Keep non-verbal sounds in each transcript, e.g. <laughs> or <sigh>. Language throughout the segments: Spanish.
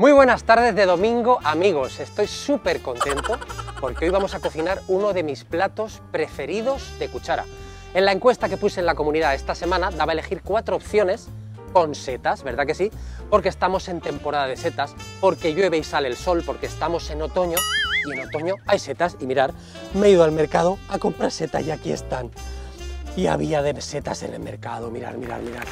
Muy buenas tardes de domingo, amigos. Estoy súper contento porque hoy vamos a cocinar uno de mis platos preferidos de cuchara. En la encuesta que puse en la comunidad esta semana daba a elegir cuatro opciones con setas, ¿verdad que sí? Porque estamos en temporada de setas, porque llueve y sale el sol, porque estamos en otoño y en otoño hay setas. Y mirar, me he ido al mercado a comprar setas y aquí están. Y había de setas en el mercado, mirar, mirar, mirar.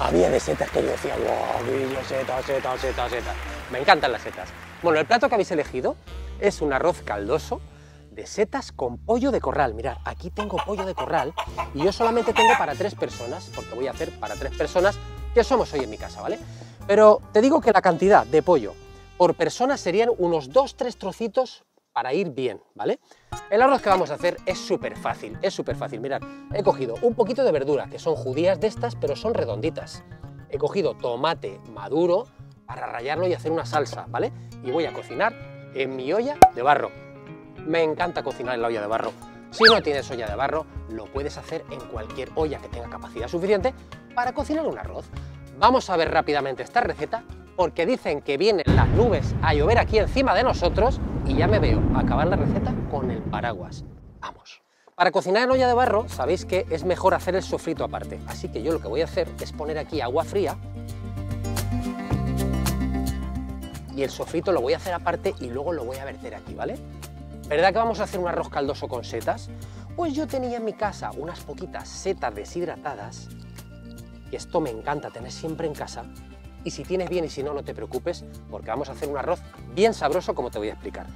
Había de setas que yo decía, wow, setas, setas, setas, setas. Me encantan las setas. Bueno, el plato que habéis elegido es un arroz caldoso de setas con pollo de corral. Mirad, aquí tengo pollo de corral y yo solamente tengo para tres personas, porque voy a hacer para tres personas que somos hoy en mi casa, ¿vale? Pero te digo que la cantidad de pollo por persona serían unos dos, tres trocitos para ir bien, ¿vale? El arroz que vamos a hacer es súper fácil, es súper fácil. Mirad, he cogido un poquito de verdura, que son judías de estas, pero son redonditas. He cogido tomate maduro, para rallarlo y hacer una salsa, ¿vale? Y voy a cocinar en mi olla de barro. Me encanta cocinar en la olla de barro. Si no tienes olla de barro, lo puedes hacer en cualquier olla que tenga capacidad suficiente para cocinar un arroz. Vamos a ver rápidamente esta receta porque dicen que vienen las nubes a llover aquí encima de nosotros y ya me veo acabar la receta con el paraguas. Vamos. Para cocinar en olla de barro, sabéis que es mejor hacer el sofrito aparte, así que yo lo que voy a hacer es poner aquí agua fría y el sofrito lo voy a hacer aparte y luego lo voy a verter aquí, ¿vale? ¿Verdad que vamos a hacer un arroz caldoso con setas? Pues yo tenía en mi casa unas poquitas setas deshidratadas, y esto me encanta tener siempre en casa, y si tienes bien y si no, no te preocupes, porque vamos a hacer un arroz bien sabroso como te voy a explicar.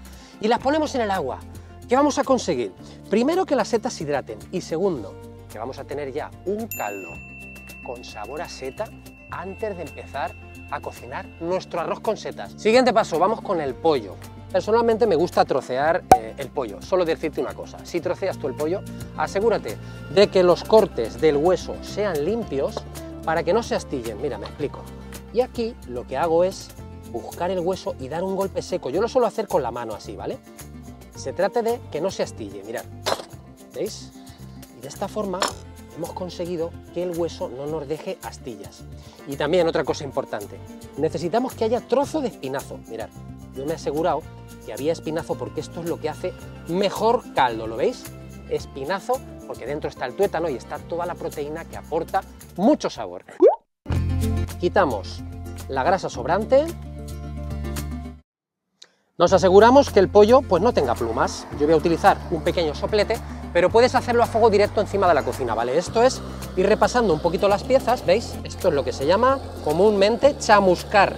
Y las ponemos en el agua. ¿Qué vamos a conseguir? Primero que las setas se hidraten y segundo, que vamos a tener ya un caldo con sabor a seta antes de empezar a cocinar nuestro arroz con setas. Siguiente paso, vamos con el pollo. Personalmente me gusta trocear eh, el pollo. Solo decirte una cosa, si troceas tú el pollo, asegúrate de que los cortes del hueso sean limpios para que no se astillen. Mira, me explico. Y aquí lo que hago es buscar el hueso y dar un golpe seco. Yo lo suelo hacer con la mano así, ¿vale? Se trata de que no se astille, mirad. ¿Veis? Y de esta forma hemos conseguido que el hueso no nos deje astillas. Y también otra cosa importante, necesitamos que haya trozo de espinazo. Mirad, yo me he asegurado que había espinazo porque esto es lo que hace mejor caldo, ¿lo veis? Espinazo porque dentro está el tuétano y está toda la proteína que aporta mucho sabor. Quitamos la grasa sobrante. Nos aseguramos que el pollo pues no tenga plumas. Yo voy a utilizar un pequeño soplete pero puedes hacerlo a fuego directo encima de la cocina, ¿vale? Esto es ir repasando un poquito las piezas, ¿veis? Esto es lo que se llama comúnmente chamuscar,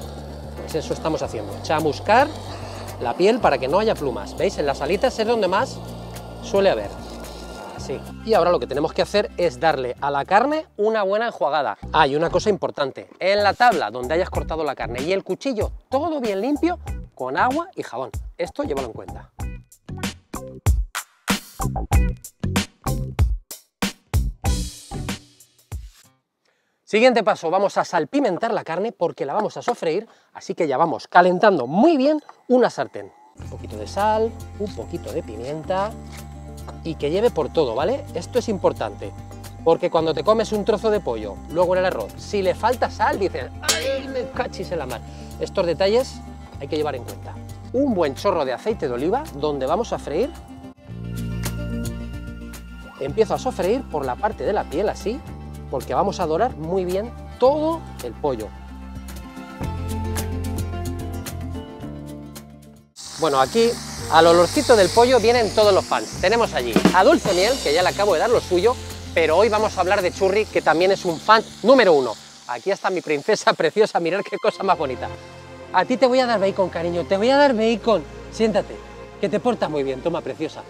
pues eso estamos haciendo, chamuscar la piel para que no haya plumas, ¿veis? En las alitas es donde más suele haber. Y ahora lo que tenemos que hacer es darle a la carne una buena enjuagada. Ah, y una cosa importante, en la tabla donde hayas cortado la carne y el cuchillo, todo bien limpio, con agua y jabón. Esto llévalo en cuenta. Siguiente paso, vamos a salpimentar la carne porque la vamos a sofreír, así que ya vamos calentando muy bien una sartén. Un poquito de sal, un poquito de pimienta y que lleve por todo, ¿vale? Esto es importante, porque cuando te comes un trozo de pollo, luego en el arroz, si le falta sal, dices, ¡ay, me cachis en la mar! Estos detalles hay que llevar en cuenta. Un buen chorro de aceite de oliva donde vamos a freír. Empiezo a sofreír por la parte de la piel así, porque vamos a dorar muy bien todo el pollo. Bueno, aquí al olorcito del pollo vienen todos los fans. Tenemos allí a Dulce Miel, que ya le acabo de dar lo suyo, pero hoy vamos a hablar de Churri, que también es un fan número uno. Aquí está mi princesa <laughs> preciosa, mirad qué cosa más bonita. A ti te voy a dar bacon, cariño, te voy a dar bacon. Siéntate, que te portas muy bien, toma, preciosa.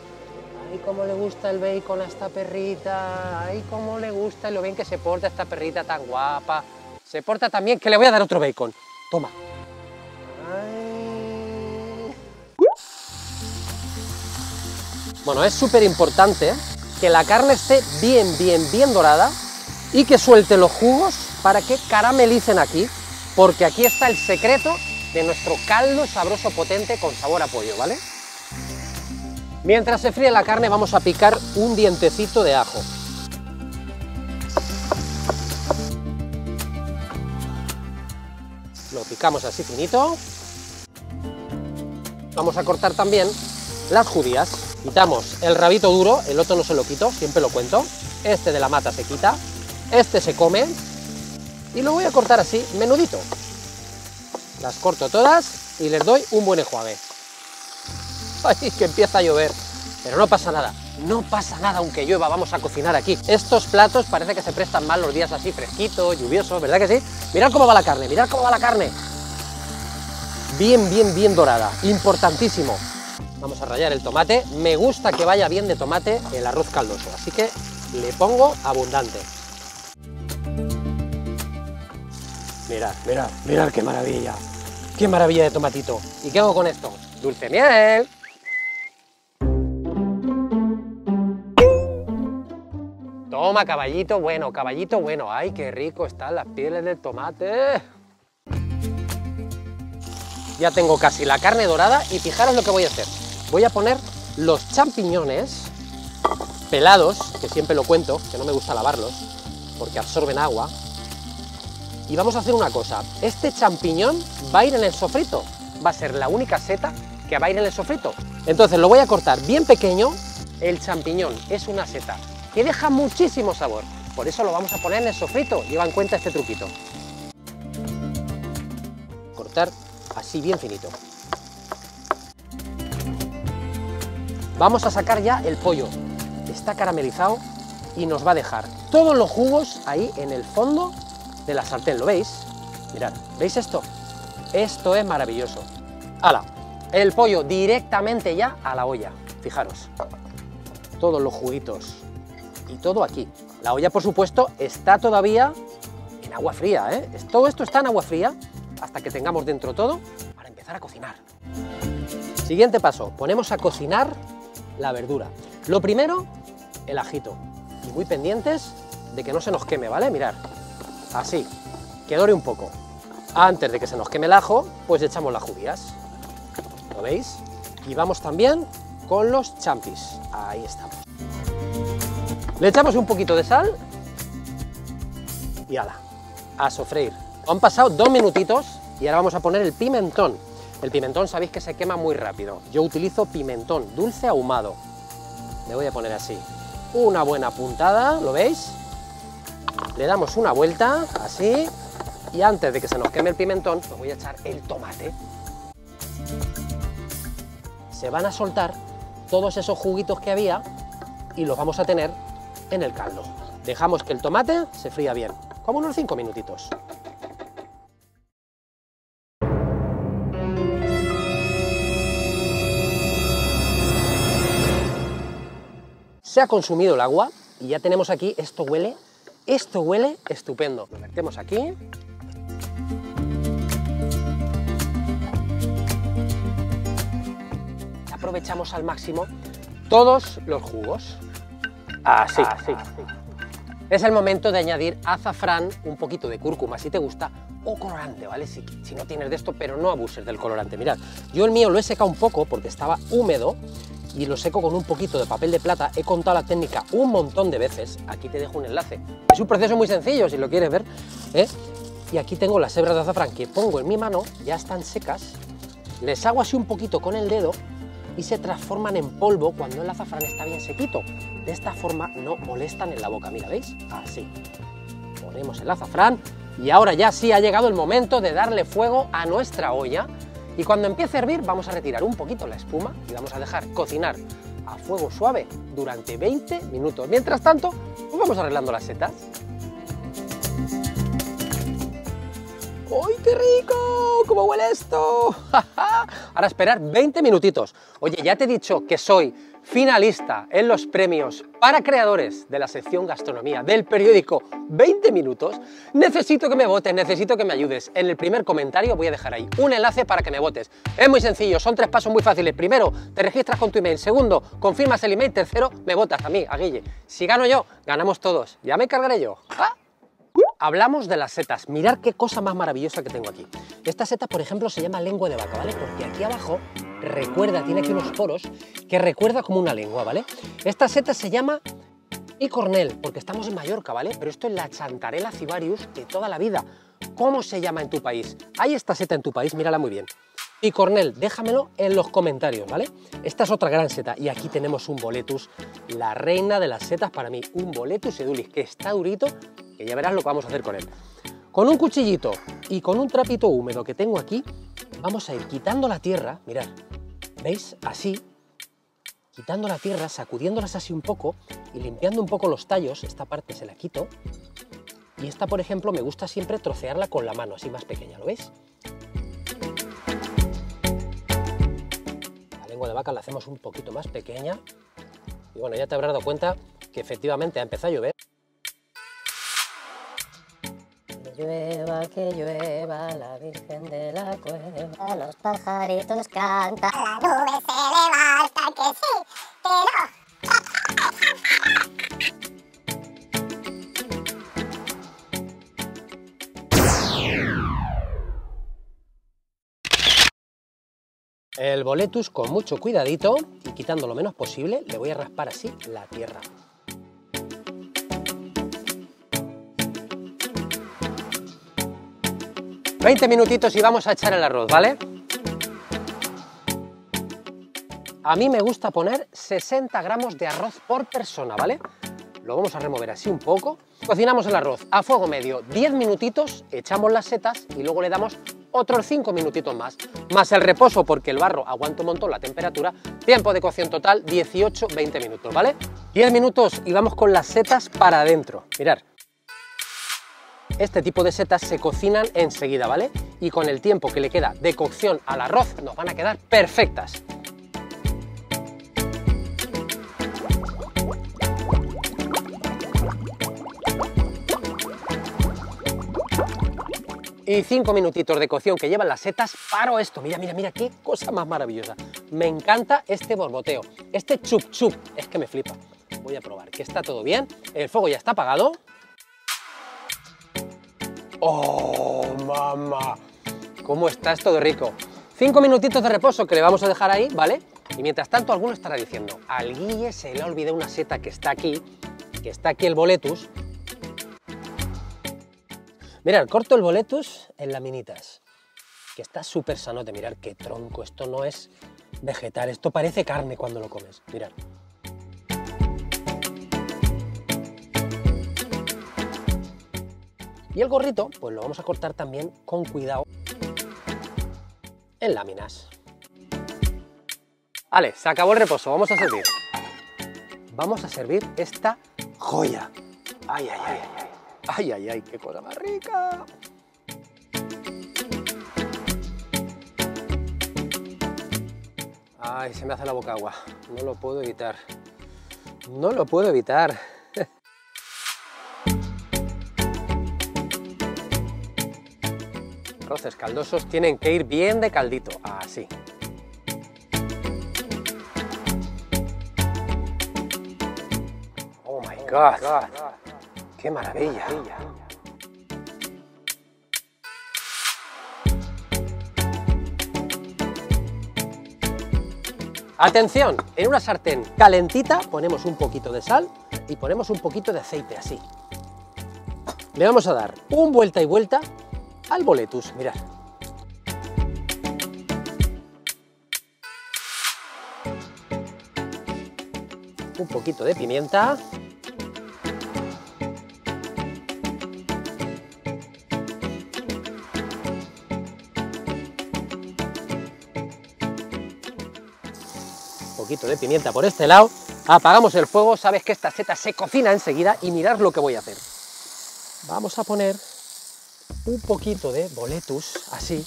Ay, cómo le gusta el bacon a esta perrita. Ay, cómo le gusta y lo bien que se porta esta perrita tan guapa. Se porta también, que le voy a dar otro bacon. Toma. Bueno, es súper importante que la carne esté bien, bien, bien dorada y que suelte los jugos para que caramelicen aquí, porque aquí está el secreto de nuestro caldo sabroso potente con sabor a pollo, ¿vale? Mientras se fríe la carne vamos a picar un dientecito de ajo. Lo picamos así finito vamos a cortar también las judías. Quitamos el rabito duro, el otro no se lo quito, siempre lo cuento. Este de la mata se quita, este se come y lo voy a cortar así, menudito. Las corto todas y les doy un buen enjuague. <laughs> ¡Ay, que empieza a llover! Pero no pasa nada, no pasa nada aunque llueva, vamos a cocinar aquí. Estos platos parece que se prestan mal los días así fresquitos, lluviosos, ¿verdad que sí? Mirad cómo va la carne, mirad cómo va la carne. Bien, bien, bien dorada, importantísimo. Vamos a rallar el tomate. Me gusta que vaya bien de tomate el arroz caldoso, así que le pongo abundante. Mirad, mirad, mirad qué maravilla. Qué maravilla de tomatito. ¿Y qué hago con esto? Dulce miel. Toma, caballito bueno, caballito bueno. ¡Ay, qué rico están las pieles del tomate! Ya tengo casi la carne dorada y fijaros lo que voy a hacer. Voy a poner los champiñones pelados, que siempre lo cuento, que no me gusta lavarlos, porque absorben agua. Y vamos a hacer una cosa, este champiñón va a ir en el sofrito, va a ser la única seta que va a ir en el sofrito. Entonces lo voy a cortar bien pequeño, el champiñón es una seta que deja muchísimo sabor, por eso lo vamos a poner en el sofrito, lleva en cuenta este truquito. Cortar así bien finito. Vamos a sacar ya el pollo, está caramelizado y nos va a dejar todos los jugos ahí en el fondo de la sartén, ¿lo veis? Mirad, ¿veis esto? Esto es maravilloso. ¡Hala! El pollo directamente ya a la olla, fijaros. Todos los juguitos y todo aquí. La olla, por supuesto, está todavía en agua fría, ¿eh? Todo esto está en agua fría hasta que tengamos dentro todo para empezar a cocinar. Siguiente paso, ponemos a cocinar la verdura. Lo primero, el ajito. Y muy pendientes de que no se nos queme, ¿vale? Mirar, así, que dore un poco. Antes de que se nos queme el ajo, pues echamos las judías. ¿Lo veis? Y vamos también con los champis. Ahí estamos. Le echamos un poquito de sal y ala, a sofreír. Han pasado dos minutitos y ahora vamos a poner el pimentón. El pimentón sabéis que se quema muy rápido. Yo utilizo pimentón dulce ahumado. Le voy a poner así. Una buena puntada, ¿lo veis? Le damos una vuelta, así, y antes de que se nos queme el pimentón, pues voy a echar el tomate. Se van a soltar todos esos juguitos que había y los vamos a tener en el caldo. Dejamos que el tomate se fría bien, como unos 5 minutitos. Se ha consumido el agua y ya tenemos aquí, esto huele, esto huele estupendo. Lo metemos aquí. Aprovechamos al máximo todos los jugos. Así. Así. Es el momento de añadir azafrán, un poquito de cúrcuma si te gusta, o colorante, ¿vale? Si, si, no tienes de esto, pero no abuses del colorante. Mirad, yo el mío lo he secado un poco porque estaba húmedo y lo seco con un poquito de papel de plata. He contado la técnica un montón de veces. Aquí te dejo un enlace. Es un proceso muy sencillo si lo quieres ver. ¿eh? Y aquí tengo las hebras de azafrán que pongo en mi mano, ya están secas. Les hago así un poquito con el dedo y se transforman en polvo cuando el azafrán está bien sequito. De esta forma no molestan en la boca, mira, ¿veis? Así. Ponemos el azafrán y ahora ya sí ha llegado el momento de darle fuego a nuestra olla y cuando empiece a hervir vamos a retirar un poquito la espuma y vamos a dejar cocinar a fuego suave durante 20 minutos. Mientras tanto, pues vamos arreglando las setas. ¡Uy, qué rico! ¿Cómo huele esto? Ahora esperar 20 minutitos. Oye, ya te he dicho que soy finalista en los premios para creadores de la sección gastronomía del periódico 20 minutos, necesito que me votes, necesito que me ayudes. En el primer comentario voy a dejar ahí un enlace para que me votes. Es muy sencillo, son tres pasos muy fáciles. Primero, te registras con tu email. Segundo, confirmas el email. Tercero, me votas a mí, a Guille. Si gano yo, ganamos todos. Ya me encargaré yo. ¡Ah! Hablamos de las setas. Mirad qué cosa más maravillosa que tengo aquí. Esta seta, por ejemplo, se llama lengua de vaca, ¿vale? Porque aquí abajo recuerda, tiene aquí unos poros que recuerda como una lengua, ¿vale? Esta seta se llama cornel, porque estamos en Mallorca, ¿vale? Pero esto es la chantarela cibarius de toda la vida. ¿Cómo se llama en tu país? ¿Hay esta seta en tu país? Mírala muy bien. Y Cornel, déjamelo en los comentarios, ¿vale? Esta es otra gran seta y aquí tenemos un boletus, la reina de las setas para mí, un boletus edulis que está durito, que ya verás lo que vamos a hacer con él. Con un cuchillito y con un trapito húmedo que tengo aquí, vamos a ir quitando la tierra, mirad, ¿veis? Así, quitando la tierra, sacudiéndolas así un poco y limpiando un poco los tallos, esta parte se la quito, y esta, por ejemplo, me gusta siempre trocearla con la mano, así más pequeña, ¿lo veis? De vaca la hacemos un poquito más pequeña. Y bueno, ya te habrás dado cuenta que efectivamente ha empezado a llover. Que llueva, que llueva, la Virgen de la Cueva, los pajaritos cantan, la nube se levanta, que sí, El boletus con mucho cuidadito y quitando lo menos posible, le voy a raspar así la tierra. ...20 minutitos y vamos a echar el arroz, ¿vale? A mí me gusta poner 60 gramos de arroz por persona, ¿vale? Lo vamos a remover así un poco. Cocinamos el arroz a fuego medio 10 minutitos, echamos las setas y luego le damos otros 5 minutitos más, más el reposo porque el barro aguanta un montón la temperatura, tiempo de cocción total 18-20 minutos, ¿vale? 10 minutos y vamos con las setas para adentro, mirar. Este tipo de setas se cocinan enseguida, ¿vale? Y con el tiempo que le queda de cocción al arroz nos van a quedar perfectas. Y cinco minutitos de cocción que llevan las setas, paro esto. Mira, mira, mira, qué cosa más maravillosa. Me encanta este borboteo, este chup chup, es que me flipa. Voy a probar que está todo bien, el fuego ya está apagado. ¡Oh, mamá! ¿Cómo está esto de rico? Cinco minutitos de reposo que le vamos a dejar ahí, ¿vale? Y mientras tanto alguno estará diciendo, al guille se le ha olvidado una seta que está aquí, que está aquí el boletus, Mirad, corto el boletus en laminitas, que está súper sanote. Mirad qué tronco, esto no es vegetal, esto parece carne cuando lo comes. Mirad. Y el gorrito, pues lo vamos a cortar también con cuidado en láminas. Vale, se acabó el reposo, vamos a servir. Vamos a servir esta joya. Ay, ay, ay, ay. ¡Ay, ay! ¡Qué cosa más rica! Ay, se me hace la boca agua. No lo puedo evitar. No lo puedo evitar. <laughs> Arroces caldosos tienen que ir bien de caldito. Así. Oh my god. ¡Qué maravilla! Atención, en una sartén calentita ponemos un poquito de sal y ponemos un poquito de aceite, así. Le vamos a dar un vuelta y vuelta al boletus, mirad. Un poquito de pimienta. De pimienta por este lado, apagamos el fuego, sabes que esta seta se cocina enseguida y mirad lo que voy a hacer. Vamos a poner un poquito de boletus, así,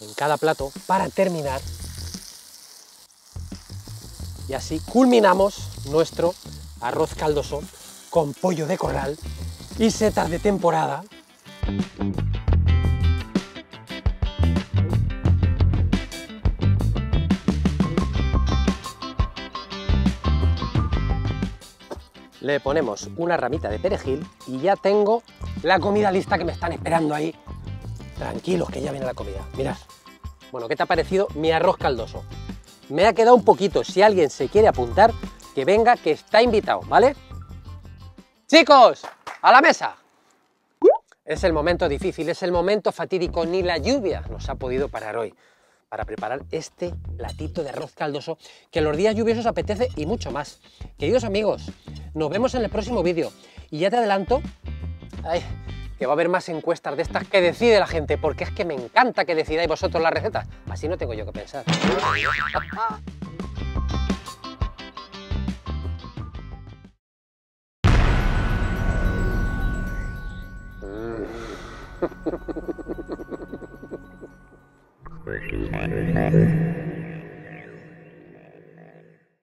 en cada plato, para terminar. Y así culminamos nuestro arroz caldoso con pollo de corral y setas de temporada. Le ponemos una ramita de perejil y ya tengo la comida lista que me están esperando ahí. Tranquilos, que ya viene la comida. Mirad. Bueno, ¿qué te ha parecido mi arroz caldoso? Me ha quedado un poquito. Si alguien se quiere apuntar, que venga, que está invitado, ¿vale? Chicos, a la mesa. Es el momento difícil, es el momento fatídico, ni la lluvia nos ha podido parar hoy para preparar este platito de arroz caldoso que los días lluviosos apetece y mucho más. Queridos amigos, nos vemos en el próximo vídeo y ya te adelanto que va a haber más encuestas de estas que decide la gente, porque es que me encanta que decidáis vosotros las recetas, así no tengo yo que pensar.